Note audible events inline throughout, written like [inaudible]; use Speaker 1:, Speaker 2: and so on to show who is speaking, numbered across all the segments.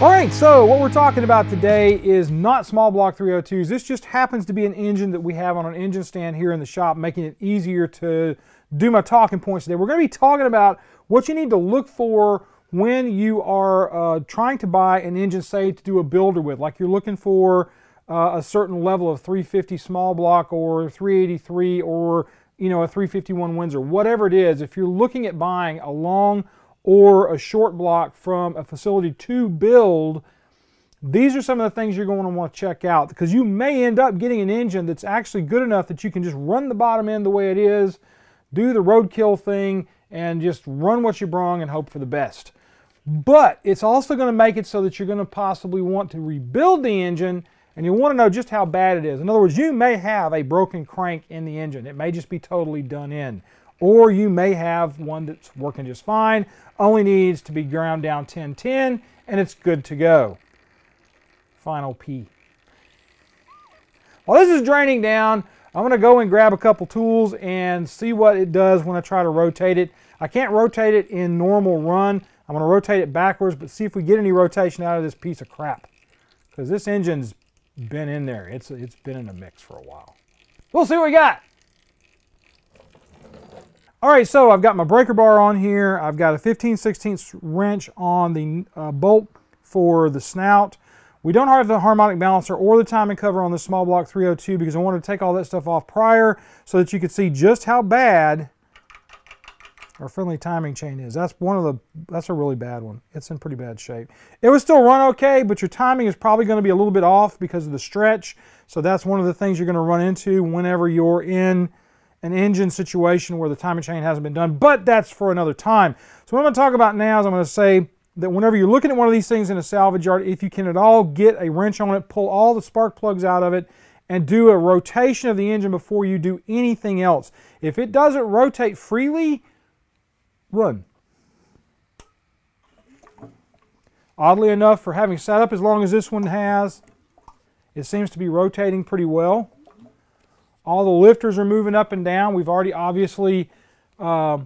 Speaker 1: All right, so what we're talking about today is not small block 302s. This just happens to be an engine that we have on an engine stand here in the shop, making it easier to do my talking points today. We're going to be talking about what you need to look for when you are uh, trying to buy an engine, say, to do a builder with. Like you're looking for uh, a certain level of 350 small block or 383 or, you know, a 351 Windsor, whatever it is. If you're looking at buying a long or a short block from a facility to build, these are some of the things you're going to want to check out because you may end up getting an engine that's actually good enough that you can just run the bottom end the way it is, do the roadkill thing, and just run what you brung and hope for the best. But it's also going to make it so that you're going to possibly want to rebuild the engine and you want to know just how bad it is. In other words, you may have a broken crank in the engine. It may just be totally done in. Or you may have one that's working just fine, only needs to be ground down 1010, and it's good to go. Final P. While this is draining down, I'm going to go and grab a couple tools and see what it does when I try to rotate it. I can't rotate it in normal run. I'm going to rotate it backwards, but see if we get any rotation out of this piece of crap. Because this engine's been in there. It's, it's been in the mix for a while. We'll see what we got. All right, so I've got my breaker bar on here. I've got a 15 16 wrench on the uh, bolt for the snout. We don't have the harmonic balancer or the timing cover on the small block 302 because I wanted to take all that stuff off prior so that you could see just how bad our friendly timing chain is. That's one of the, that's a really bad one. It's in pretty bad shape. It would still run okay, but your timing is probably going to be a little bit off because of the stretch. So that's one of the things you're going to run into whenever you're in an engine situation where the timing chain hasn't been done, but that's for another time. So what I'm going to talk about now is I'm going to say that whenever you're looking at one of these things in a salvage yard, if you can at all get a wrench on it, pull all the spark plugs out of it, and do a rotation of the engine before you do anything else. If it doesn't rotate freely, run. Oddly enough, for having sat up as long as this one has, it seems to be rotating pretty well. All the lifters are moving up and down. We've already obviously uh,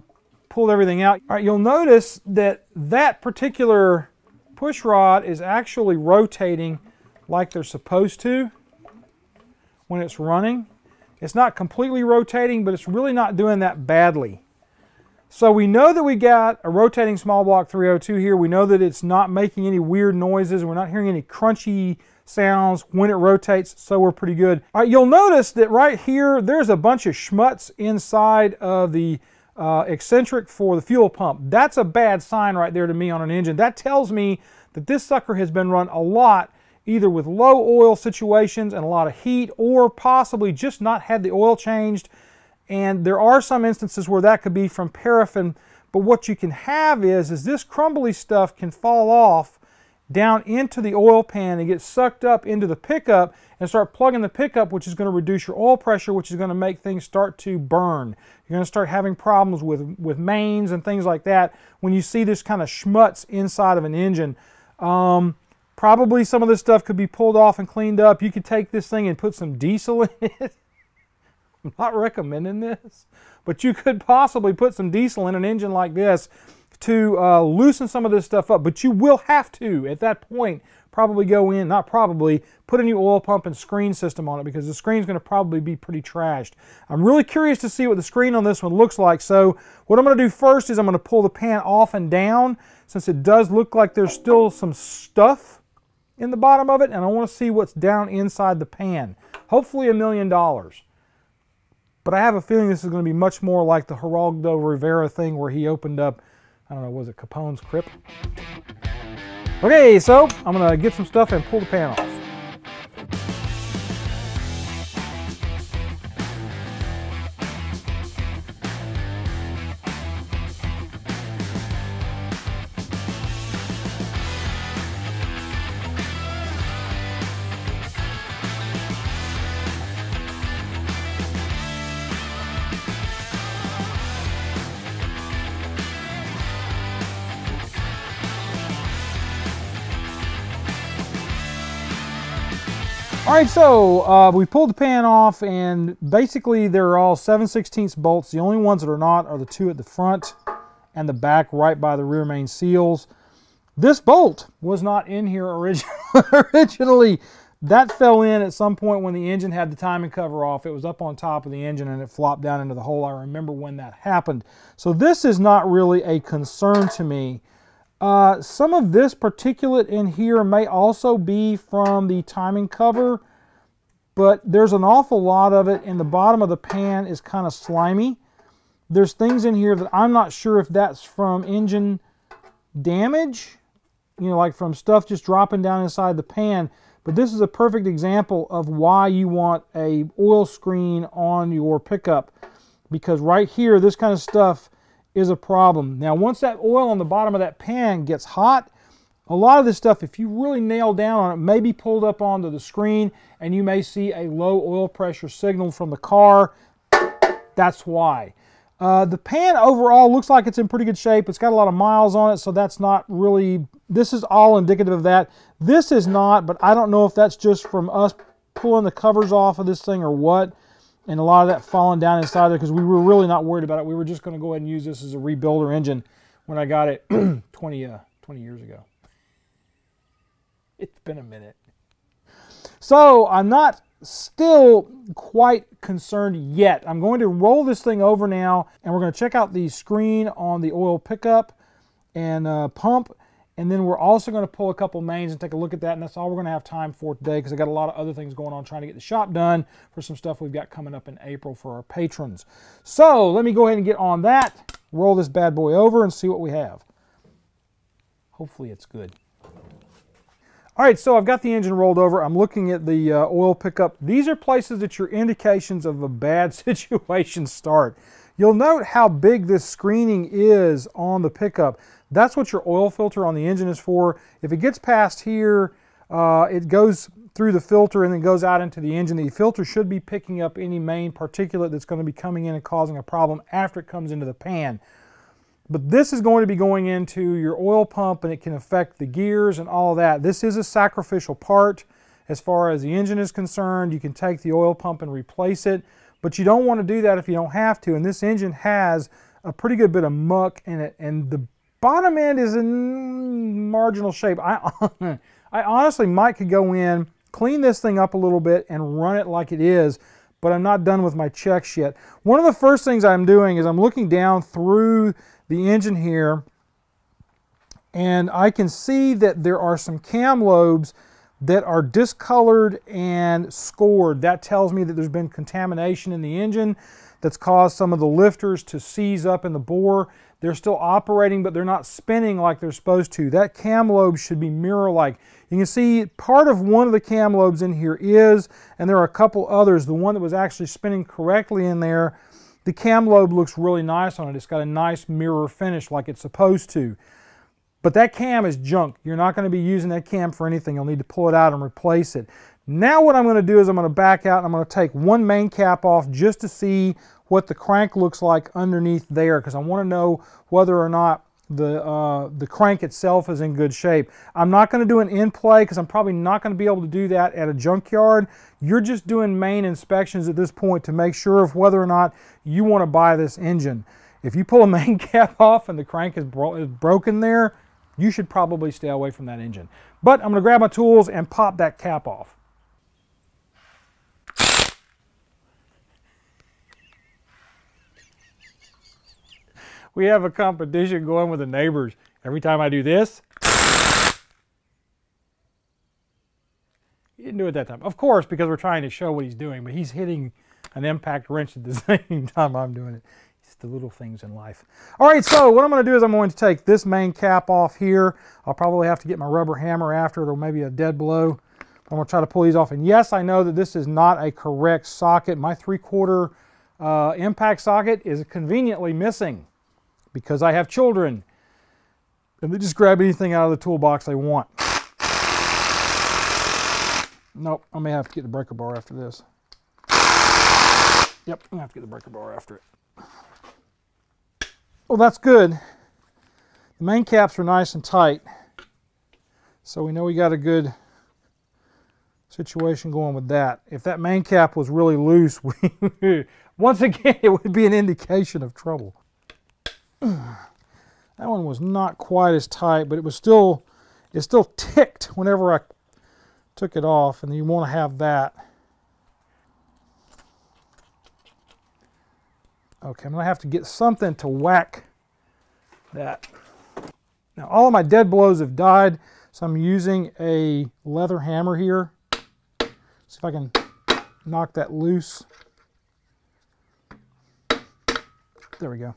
Speaker 1: pulled everything out. All right, you'll notice that that particular push rod is actually rotating like they're supposed to when it's running. It's not completely rotating, but it's really not doing that badly. So we know that we got a rotating small block 302 here. We know that it's not making any weird noises. We're not hearing any crunchy sounds when it rotates, so we're pretty good. All right, you'll notice that right here, there's a bunch of schmutz inside of the uh, eccentric for the fuel pump. That's a bad sign right there to me on an engine. That tells me that this sucker has been run a lot, either with low oil situations and a lot of heat, or possibly just not had the oil changed. And there are some instances where that could be from paraffin, but what you can have is, is this crumbly stuff can fall off down into the oil pan and get sucked up into the pickup and start plugging the pickup, which is going to reduce your oil pressure, which is going to make things start to burn. You're going to start having problems with, with mains and things like that when you see this kind of schmutz inside of an engine. Um, probably some of this stuff could be pulled off and cleaned up. You could take this thing and put some diesel [laughs] in it. I'm not recommending this, but you could possibly put some diesel in an engine like this to uh, loosen some of this stuff up, but you will have to, at that point, probably go in, not probably, put a new oil pump and screen system on it because the screen's going to probably be pretty trashed. I'm really curious to see what the screen on this one looks like. So what I'm going to do first is I'm going to pull the pan off and down since it does look like there's still some stuff in the bottom of it and I want to see what's down inside the pan. Hopefully a million dollars. But I have a feeling this is going to be much more like the Geraldo Rivera thing where he opened up I don't know, was it Capone's Crypt? Okay, so I'm gonna get some stuff and pull the pan off. All right, so uh, we pulled the pan off and basically they're all 7 16 bolts. The only ones that are not are the two at the front and the back right by the rear main seals. This bolt was not in here origi [laughs] originally. That fell in at some point when the engine had the timing cover off. It was up on top of the engine and it flopped down into the hole. I remember when that happened. So this is not really a concern to me. Uh, some of this particulate in here may also be from the timing cover, but there's an awful lot of it and the bottom of the pan is kind of slimy. There's things in here that I'm not sure if that's from engine damage, you know, like from stuff just dropping down inside the pan. But this is a perfect example of why you want a oil screen on your pickup because right here, this kind of stuff is a problem. Now, once that oil on the bottom of that pan gets hot, a lot of this stuff, if you really nail down on it, may be pulled up onto the screen and you may see a low oil pressure signal from the car. That's why. Uh, the pan overall looks like it's in pretty good shape. It's got a lot of miles on it, so that's not really, this is all indicative of that. This is not, but I don't know if that's just from us pulling the covers off of this thing or what and a lot of that falling down inside there because we were really not worried about it. We were just going to go ahead and use this as a rebuilder engine when I got it [clears throat] 20, uh, 20 years ago. It's been a minute. So I'm not still quite concerned yet. I'm going to roll this thing over now and we're going to check out the screen on the oil pickup and uh, pump and then we're also going to pull a couple mains and take a look at that. And that's all we're going to have time for today because I got a lot of other things going on trying to get the shop done for some stuff we've got coming up in April for our patrons. So let me go ahead and get on that, roll this bad boy over and see what we have. Hopefully it's good. All right, so I've got the engine rolled over. I'm looking at the uh, oil pickup. These are places that your indications of a bad [laughs] situation start. You'll note how big this screening is on the pickup. That's what your oil filter on the engine is for. If it gets past here, uh, it goes through the filter and then goes out into the engine. The filter should be picking up any main particulate that's going to be coming in and causing a problem after it comes into the pan. But this is going to be going into your oil pump and it can affect the gears and all that. This is a sacrificial part as far as the engine is concerned. You can take the oil pump and replace it, but you don't want to do that if you don't have to. And this engine has a pretty good bit of muck in it and the Bottom end is in marginal shape. I, [laughs] I honestly might could go in, clean this thing up a little bit and run it like it is, but I'm not done with my checks yet. One of the first things I'm doing is I'm looking down through the engine here and I can see that there are some cam lobes that are discolored and scored. That tells me that there's been contamination in the engine that's caused some of the lifters to seize up in the bore. They're still operating, but they're not spinning like they're supposed to. That cam lobe should be mirror-like. You can see part of one of the cam lobes in here is, and there are a couple others. The one that was actually spinning correctly in there, the cam lobe looks really nice on it. It's got a nice mirror finish like it's supposed to. But that cam is junk. You're not going to be using that cam for anything. You'll need to pull it out and replace it. Now what I'm going to do is I'm going to back out and I'm going to take one main cap off just to see what the crank looks like underneath there because I want to know whether or not the, uh, the crank itself is in good shape. I'm not going to do an in play because I'm probably not going to be able to do that at a junkyard. You're just doing main inspections at this point to make sure of whether or not you want to buy this engine. If you pull a [laughs] main cap off and the crank is, bro is broken there, you should probably stay away from that engine. But I'm going to grab my tools and pop that cap off. We have a competition going with the neighbors. Every time I do this, he didn't do it that time. Of course, because we're trying to show what he's doing, but he's hitting an impact wrench at the [laughs] same time I'm doing it. It's the little things in life. All right, so what I'm going to do is I'm going to take this main cap off here. I'll probably have to get my rubber hammer after it or maybe a dead blow. I'm going to try to pull these off. And yes, I know that this is not a correct socket. My three-quarter uh, impact socket is conveniently missing because I have children and they just grab anything out of the toolbox they want. Nope, I may have to get the breaker bar after this. Yep, I'm gonna have to get the breaker bar after it. Well, that's good. The main caps are nice and tight. So we know we got a good situation going with that. If that main cap was really loose, [laughs] we, once again, it would be an indication of trouble. [sighs] That one was not quite as tight, but it was still, it still ticked whenever I took it off, and you want to have that. Okay, I'm going to have to get something to whack that. Now, all of my dead blows have died, so I'm using a leather hammer here. See if I can knock that loose. There we go.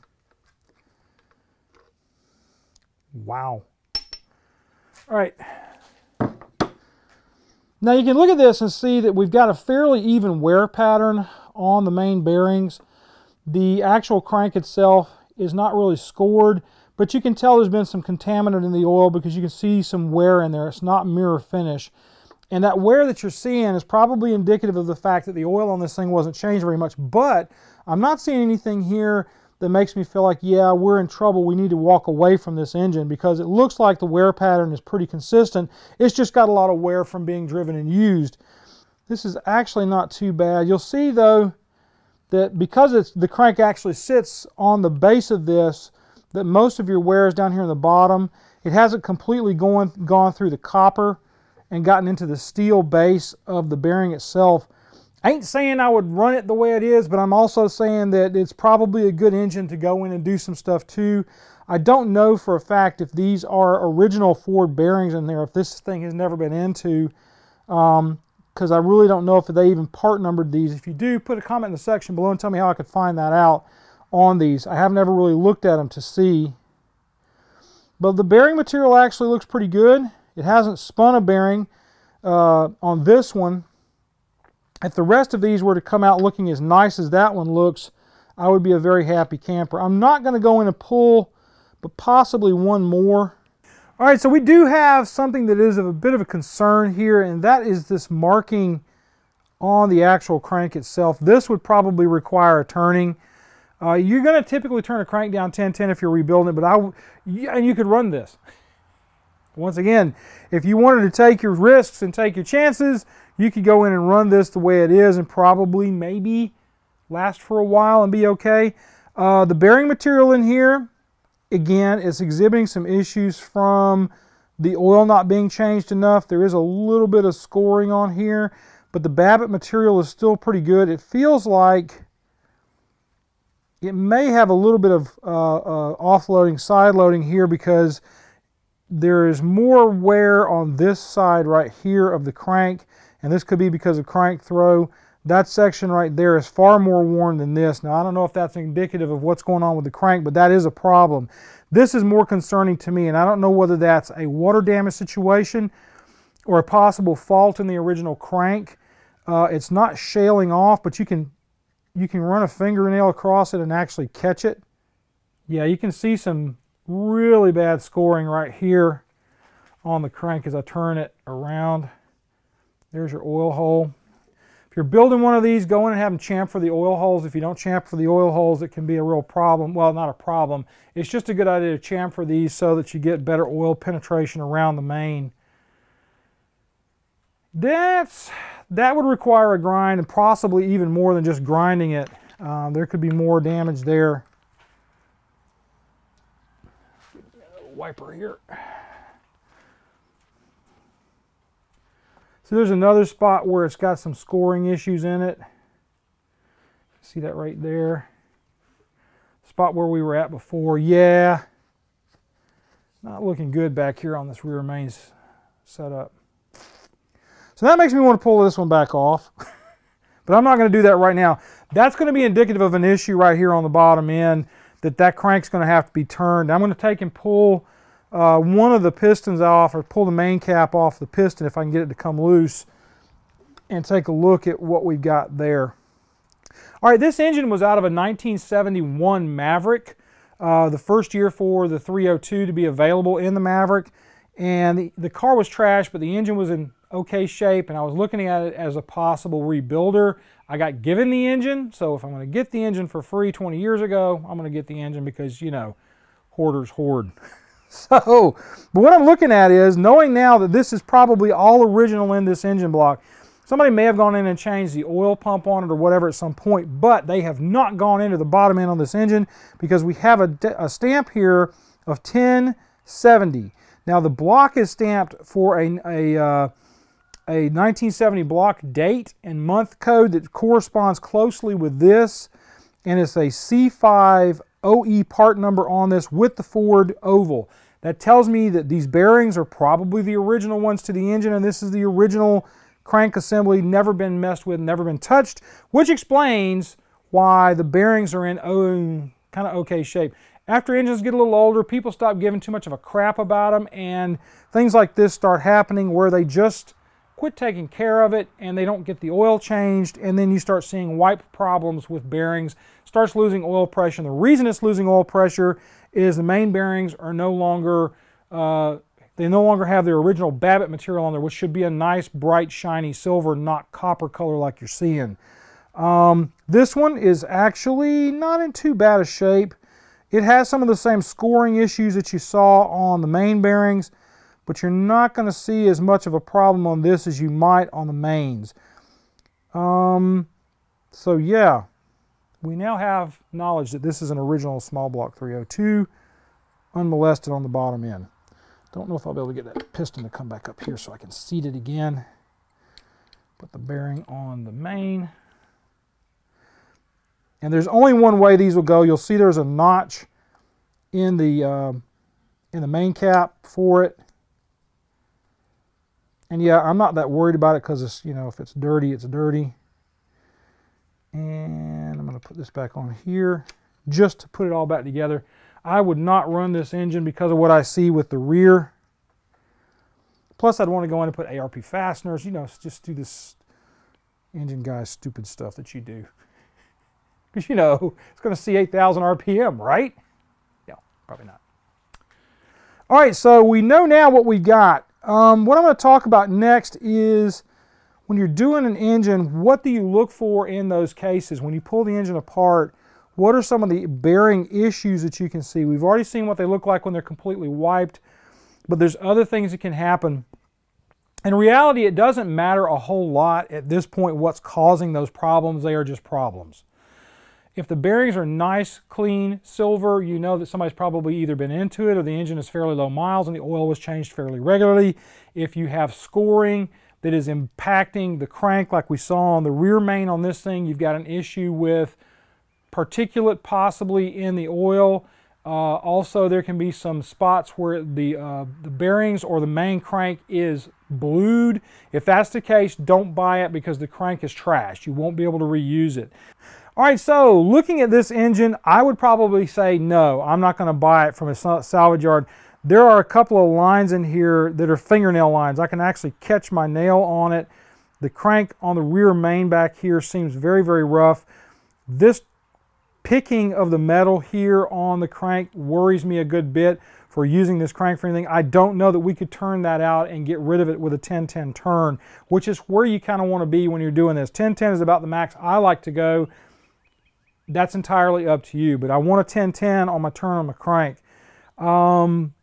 Speaker 1: Wow. All right. Now you can look at this and see that we've got a fairly even wear pattern on the main bearings. The actual crank itself is not really scored, but you can tell there's been some contaminant in the oil because you can see some wear in there. It's not mirror finish. And that wear that you're seeing is probably indicative of the fact that the oil on this thing wasn't changed very much, but I'm not seeing anything here that makes me feel like, yeah, we're in trouble. We need to walk away from this engine because it looks like the wear pattern is pretty consistent. It's just got a lot of wear from being driven and used. This is actually not too bad. You'll see though that because it's, the crank actually sits on the base of this, that most of your wear is down here in the bottom. It hasn't completely gone, gone through the copper and gotten into the steel base of the bearing itself. I ain't saying I would run it the way it is, but I'm also saying that it's probably a good engine to go in and do some stuff too. I don't know for a fact if these are original Ford bearings in there, if this thing has never been into, because um, I really don't know if they even part numbered these. If you do, put a comment in the section below and tell me how I could find that out on these. I have never really looked at them to see. But the bearing material actually looks pretty good. It hasn't spun a bearing uh, on this one if the rest of these were to come out looking as nice as that one looks, I would be a very happy camper. I'm not going to go in and pull, but possibly one more. All right, so we do have something that is of a bit of a concern here, and that is this marking on the actual crank itself. This would probably require a turning. Uh, you're going to typically turn a crank down 1010 if you're rebuilding it, but I and you could run this. Once again, if you wanted to take your risks and take your chances, you could go in and run this the way it is and probably maybe last for a while and be okay. Uh, the bearing material in here, again, is exhibiting some issues from the oil not being changed enough. There is a little bit of scoring on here, but the Babbitt material is still pretty good. It feels like it may have a little bit of uh, uh, offloading, side loading here because there is more wear on this side right here of the crank and this could be because of crank throw. That section right there is far more worn than this. Now, I don't know if that's indicative of what's going on with the crank, but that is a problem. This is more concerning to me, and I don't know whether that's a water damage situation or a possible fault in the original crank. Uh, it's not shaling off, but you can you can run a fingernail across it and actually catch it. Yeah, you can see some really bad scoring right here on the crank as I turn it around. There's your oil hole. If you're building one of these, go in and have them chamfer the oil holes. If you don't chamfer the oil holes, it can be a real problem. Well, not a problem. It's just a good idea to chamfer these so that you get better oil penetration around the main. That's, that would require a grind and possibly even more than just grinding it. Um, there could be more damage there. Wiper here. So there's another spot where it's got some scoring issues in it. See that right there? Spot where we were at before. Yeah. Not looking good back here on this rear mains setup. So that makes me want to pull this one back off. [laughs] but I'm not going to do that right now. That's going to be indicative of an issue right here on the bottom end that that crank's going to have to be turned. I'm going to take and pull uh, one of the pistons off or pull the main cap off the piston if I can get it to come loose and take a look at what we've got there. All right, this engine was out of a 1971 Maverick, uh, the first year for the 302 to be available in the Maverick. And the, the car was trashed, but the engine was in okay shape, and I was looking at it as a possible rebuilder. I got given the engine, so if I'm going to get the engine for free 20 years ago, I'm going to get the engine because, you know, hoarders hoard. [laughs] [laughs] So, but what I'm looking at is knowing now that this is probably all original in this engine block. Somebody may have gone in and changed the oil pump on it or whatever at some point, but they have not gone into the bottom end on this engine because we have a, a stamp here of 1070. Now the block is stamped for a, a, uh, a 1970 block date and month code that corresponds closely with this. And it's a C5 OE part number on this with the Ford oval. That tells me that these bearings are probably the original ones to the engine and this is the original crank assembly, never been messed with, never been touched, which explains why the bearings are in oh, kind of okay shape. After engines get a little older, people stop giving too much of a crap about them and things like this start happening where they just quit taking care of it and they don't get the oil changed and then you start seeing wipe problems with bearings, starts losing oil pressure. And the reason it's losing oil pressure is the main bearings are no longer, uh, they no longer have their original Babbitt material on there, which should be a nice, bright, shiny silver, not copper color like you're seeing. Um, this one is actually not in too bad a shape. It has some of the same scoring issues that you saw on the main bearings, but you're not going to see as much of a problem on this as you might on the mains. Um, so yeah, we now have knowledge that this is an original small block 302, unmolested on the bottom end. Don't know if I'll be able to get that piston to come back up here so I can seat it again. Put the bearing on the main. And there's only one way these will go. You'll see there's a notch in the uh, in the main cap for it. And yeah, I'm not that worried about it because it's, you know, if it's dirty, it's dirty. And I'm going to put this back on here just to put it all back together. I would not run this engine because of what I see with the rear. Plus, I'd want to go in and put ARP fasteners, you know, just do this engine guy stupid stuff that you do. [laughs] Because, you know, [laughs] it's going to see 8,000 RPM, right? Yeah, probably not. All right, so we know now what we got. Um, what I'm going to talk about next is when you're doing an engine, what do you look for in those cases? When you pull the engine apart, what are some of the bearing issues that you can see? We've already seen what they look like when they're completely wiped, but there's other things that can happen. In reality, it doesn't matter a whole lot at this point what's causing those problems. They are just problems. If the bearings are nice, clean, silver, you know that somebody's probably either been into it or the engine is fairly low miles and the oil was changed fairly regularly. If you have scoring that is impacting the crank like we saw on the rear main on this thing, you've got an issue with particulate possibly in the oil. Uh, also, there can be some spots where the, uh, the bearings or the main crank is blued. If that's the case, don't buy it because the crank is trashed. You won't be able to reuse it. All right, so looking at this engine, I would probably say no, I'm not going to buy it from a salvage yard. There are a couple of lines in here that are fingernail lines. I can actually catch my nail on it. The crank on the rear main back here seems very, very rough. This picking of the metal here on the crank worries me a good bit for using this crank for anything. I don't know that we could turn that out and get rid of it with a 1010 turn, which is where you kind of want to be when you're doing this. 1010 is about the max I like to go that's entirely up to you. But I want a 1010 on my turn on my crank. Um,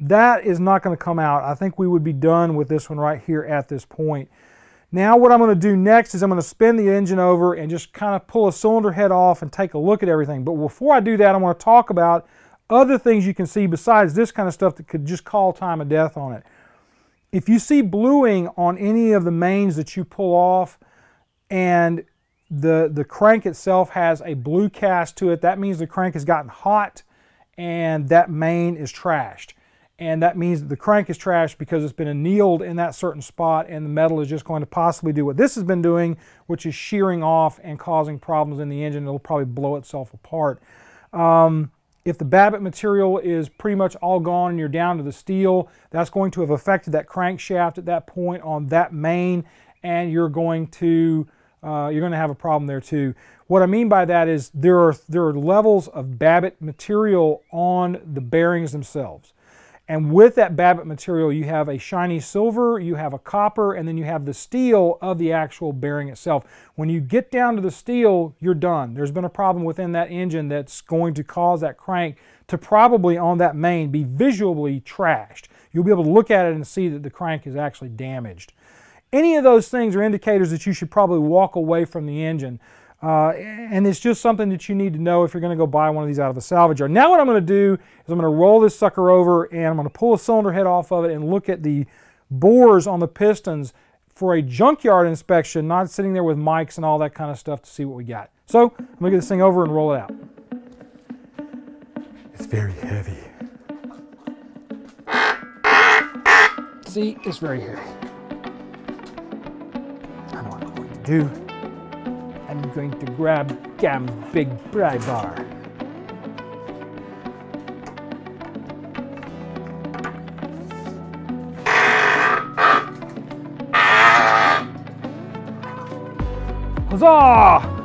Speaker 1: that is not going to come out. I think we would be done with this one right here at this point. Now what I'm going to do next is I'm going to spin the engine over and just kind of pull a cylinder head off and take a look at everything. But before I do that, I want to talk about other things you can see besides this kind of stuff that could just call time of death on it. If you see bluing on any of the mains that you pull off and the, the crank itself has a blue cast to it. That means the crank has gotten hot and that main is trashed. And that means that the crank is trashed because it's been annealed in that certain spot and the metal is just going to possibly do what this has been doing, which is shearing off and causing problems in the engine. It'll probably blow itself apart. Um, if the Babbitt material is pretty much all gone and you're down to the steel, that's going to have affected that crankshaft at that point on that main and you're going to uh, you're going to have a problem there too. What I mean by that is there are, there are levels of Babbitt material on the bearings themselves. And with that Babbitt material, you have a shiny silver, you have a copper, and then you have the steel of the actual bearing itself. When you get down to the steel, you're done. There's been a problem within that engine that's going to cause that crank to probably on that main be visually trashed. You'll be able to look at it and see that the crank is actually damaged. Any of those things are indicators that you should probably walk away from the engine. Uh, and it's just something that you need to know if you're going to go buy one of these out of a salvage yard. Now what I'm going to do is I'm going to roll this sucker over and I'm going to pull a cylinder head off of it and look at the bores on the pistons for a junkyard inspection, not sitting there with mics and all that kind of stuff to see what we got. So I'm going to get this thing over and roll it out. It's very heavy. See, it's very heavy. I know what I'm going to do. I'm going to grab Cam's big pry bar. Huzzah!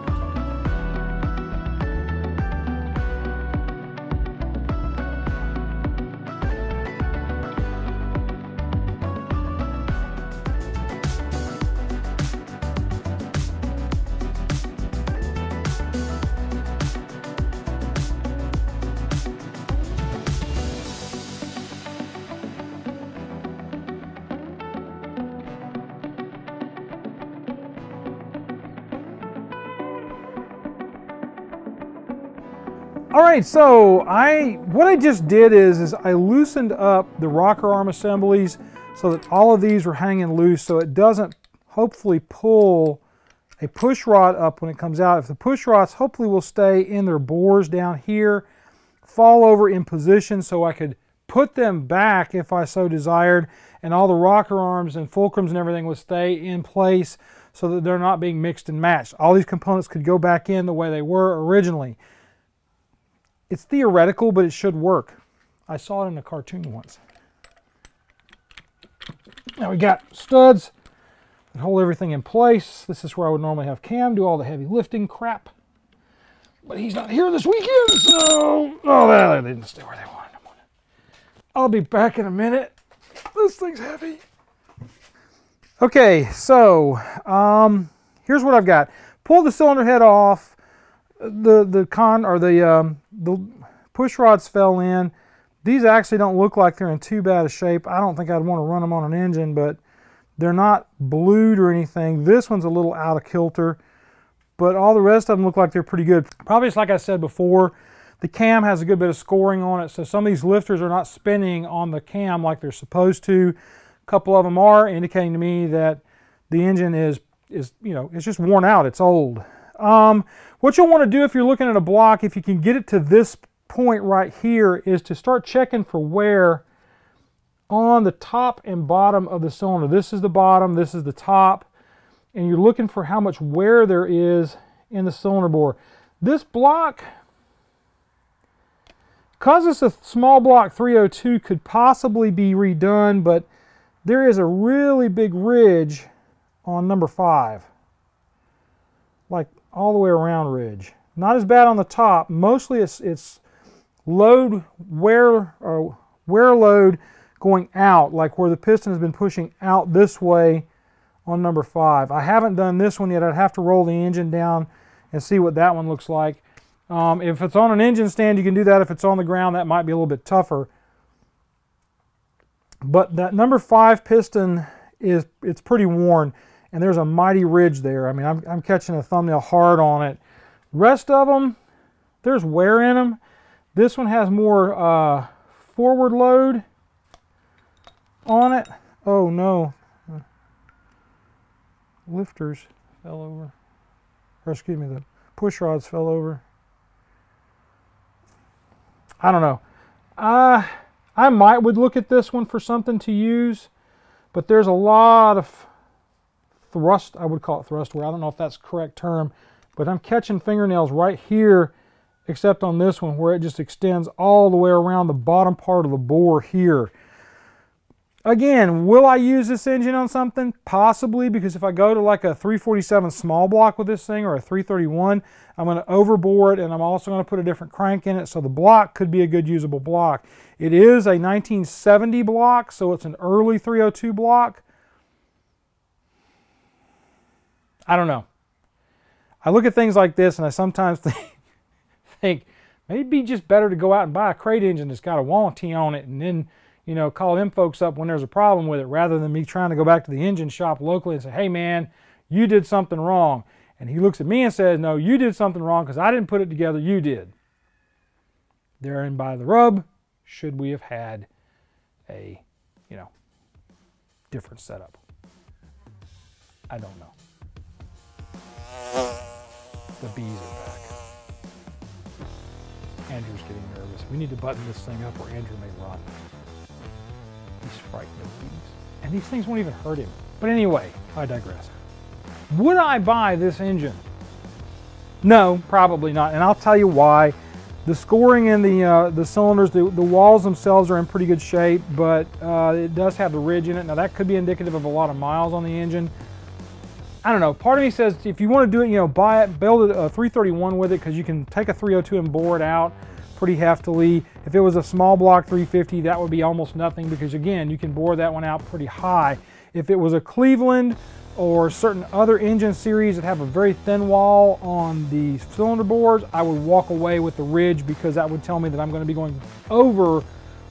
Speaker 1: Right, so I what I just did is is I loosened up the rocker arm assemblies so that all of these were hanging loose so it doesn't hopefully pull a push rod up when it comes out. If the push rods hopefully will stay in their bores down here, fall over in position so I could put them back if I so desired, and all the rocker arms and fulcrums and everything would stay in place so that they're not being mixed and matched. All these components could go back in the way they were originally. It's theoretical, but it should work. I saw it in a cartoon once. Now we got studs that hold everything in place. This is where I would normally have Cam do all the heavy lifting crap. But he's not here this weekend, so... Oh, they didn't stay where they wanted. I'll be back in a minute. This thing's heavy. Okay, so um, here's what I've got. Pull the cylinder head off the the con or the um, the push rods fell in. These actually don't look like they're in too bad a shape. I don't think I'd want to run them on an engine, but they're not blued or anything. This one's a little out of kilter, but all the rest of them look like they're pretty good. Probably just like I said before, the cam has a good bit of scoring on it, so some of these lifters are not spinning on the cam like they're supposed to. A couple of them are, indicating to me that the engine is, is you know, it's just worn out, it's old. Um, what you'll want to do if you're looking at a block, if you can get it to this point right here, is to start checking for wear on the top and bottom of the cylinder. This is the bottom, this is the top, and you're looking for how much wear there is in the cylinder bore. This block, because it's a small block 302, could possibly be redone, but there is a really big ridge on number five. Like all the way around ridge. Not as bad on the top. Mostly it's, it's load wear or wear load going out, like where the piston has been pushing out this way on number five. I haven't done this one yet. I'd have to roll the engine down and see what that one looks like. Um, if it's on an engine stand, you can do that. If it's on the ground, that might be a little bit tougher. But that number five piston is it's pretty worn and there's a mighty ridge there. I mean, I'm, I'm catching a thumbnail hard on it. Rest of them, there's wear in them. This one has more uh, forward load on it. Oh no, lifters fell over. Or excuse me, the push rods fell over. I don't know. Uh, I might would look at this one for something to use, but there's a lot of thrust, I would call it thrust wear. I don't know if that's correct term, but I'm catching fingernails right here, except on this one where it just extends all the way around the bottom part of the bore here. Again, will I use this engine on something? Possibly, because if I go to like a 347 small block with this thing or a 331, I'm going to overbore it and I'm also going to put a different crank in it, so the block could be a good usable block. It is a 1970 block, so it's an early 302 block, I don't know. I look at things like this and I sometimes [laughs] think, maybe just better to go out and buy a crate engine that's got a warranty on it and then, you know, call them folks up when there's a problem with it rather than me trying to go back to the engine shop locally and say, hey man, you did something wrong. And he looks at me and says, No, you did something wrong because I didn't put it together, you did. Therein by the rub, should we have had a, you know, different setup? I don't know. The bees are back. Andrew's getting nervous. We need to button this thing up or Andrew may run. He's frightened of bees. And these things won't even hurt him. But anyway, I digress. Would I buy this engine? No, probably not. And I'll tell you why. The scoring in the uh, the cylinders, the, the walls themselves are in pretty good shape, but uh, it does have the ridge in it. Now that could be indicative of a lot of miles on the engine. I don't know. Part of me says if you want to do it, you know, buy it, build a 331 with it because you can take a 302 and bore it out pretty heftily. If it was a small block 350, that would be almost nothing because again, you can bore that one out pretty high. If it was a Cleveland or certain other engine series that have a very thin wall on the cylinder bores, I would walk away with the ridge because that would tell me that I'm going to be going over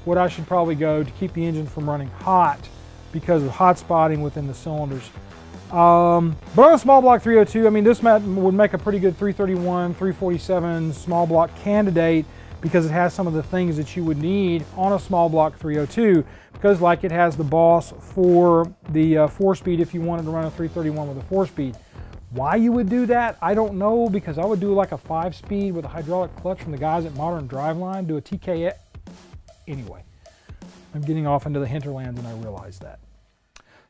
Speaker 1: what I should probably go to keep the engine from running hot because of hot spotting within the cylinders. Um, but on a small block 302, I mean, this mat would make a pretty good 331, 347 small block candidate because it has some of the things that you would need on a small block 302 because like it has the Boss for the uh, four speed if you wanted to run a 331 with a four speed. Why you would do that, I don't know because I would do like a five speed with a hydraulic clutch from the guys at Modern Driveline, do a TK. Anyway, I'm getting off into the hinterlands and I realize that.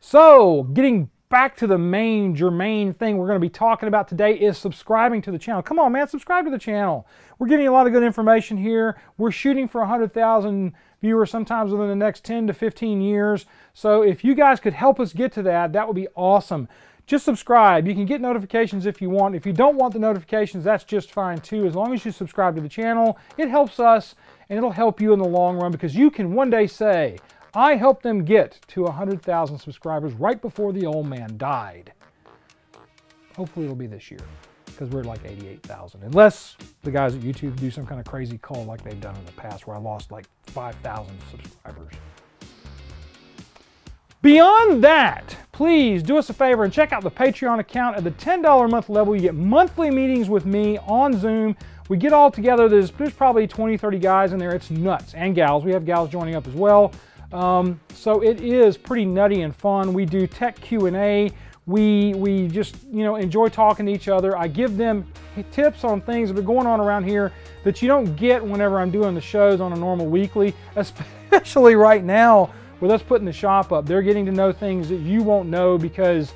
Speaker 1: So, getting back to the main germane thing we're going to be talking about today is subscribing to the channel. Come on, man, subscribe to the channel. We're getting a lot of good information here. We're shooting for 100,000 viewers sometimes within the next 10 to 15 years. So if you guys could help us get to that, that would be awesome. Just subscribe. You can get notifications if you want. If you don't want the notifications, that's just fine too. As long as you subscribe to the channel, it helps us and it'll help you in the long run because you can one day say, I helped them get to 100,000 subscribers right before the old man died. Hopefully it'll be this year because we're like 88,000. Unless the guys at YouTube do some kind of crazy call like they've done in the past where I lost like 5,000 subscribers. Beyond that, please do us a favor and check out the Patreon account. At the $10 a month level, you get monthly meetings with me on Zoom. We get all together. There's, there's probably 20, 30 guys in there. It's nuts. And gals. We have gals joining up as well. Um, so it is pretty nutty and fun. We do tech Q&A. We, we just, you know, enjoy talking to each other. I give them tips on things that are going on around here that you don't get whenever I'm doing the shows on a normal weekly, [laughs] especially right now with us putting the shop up. They're getting to know things that you won't know because,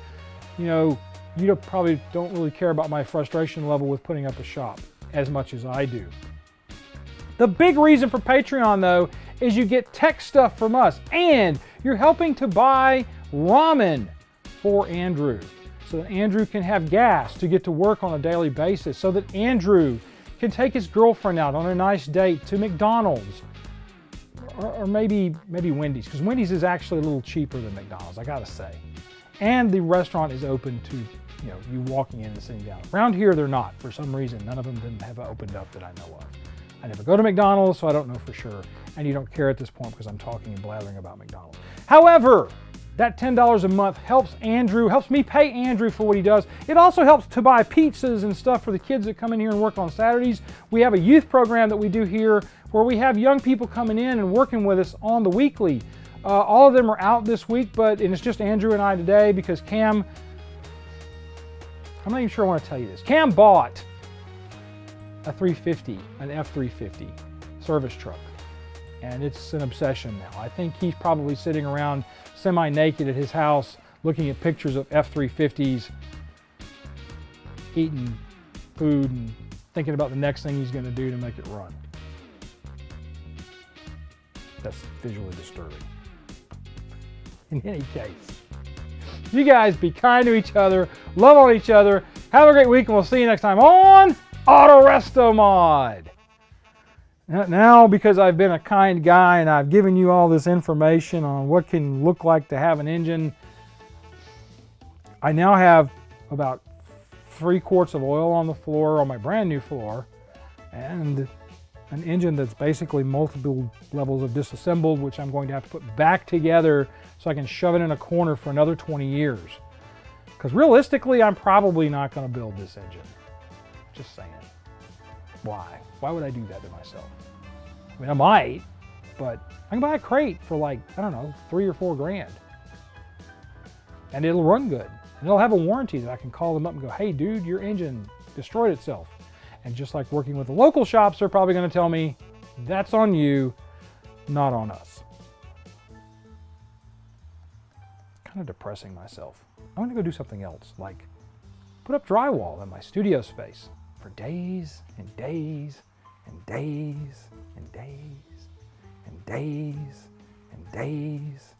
Speaker 1: you know, you probably don't really care about my frustration level with putting up a shop as much as I do. The big reason for Patreon, though, is you get tech stuff from us and you're helping to buy ramen for Andrew so that Andrew can have gas to get to work on a daily basis, so that Andrew can take his girlfriend out on a nice date to McDonald's or, or maybe maybe Wendy's because Wendy's is actually a little cheaper than McDonald's, I gotta say. And the restaurant is open to you know you walking in and sitting down. Around here they're not for some reason. None of them have opened up that I know of. I never go to McDonald's, so I don't know for sure. And you don't care at this point because I'm talking and blathering about McDonald's. However, that $10 a month helps Andrew, helps me pay Andrew for what he does. It also helps to buy pizzas and stuff for the kids that come in here and work on Saturdays. We have a youth program that we do here where we have young people coming in and working with us on the weekly. Uh, all of them are out this week, but and it's just Andrew and I today because Cam, I'm not even sure I want to tell you this. Cam bought a 350, an F350 service truck. And it's an obsession now. I think he's probably sitting around semi-naked at his house looking at pictures of F350s, eating food and thinking about the next thing he's going to do to make it run. That's visually disturbing. [laughs] In any case, you guys be kind to each other, love on each other, have a great week, and we'll see you next time on Autorestomod. Now, because I've been a kind guy and I've given you all this information on what can look like to have an engine, I now have about three quarts of oil on the floor on my brand new floor and an engine that's basically multiple levels of disassembled, which I'm going to have to put back together so I can shove it in a corner for another 20 years. Because realistically, I'm probably not going to build this engine. Just saying. Why? Why would I do that to myself? I mean, I might, but I can buy a crate for like, I don't know, three or four grand. And it'll run good. And it'll have a warranty that I can call them up and go, hey, dude, your engine destroyed itself. And just like working with the local shops, they're probably going to tell me, that's on you, not on us. Kind of depressing myself. I'm going to go do something else, like put up drywall in my studio space for days and days and days and days and days and days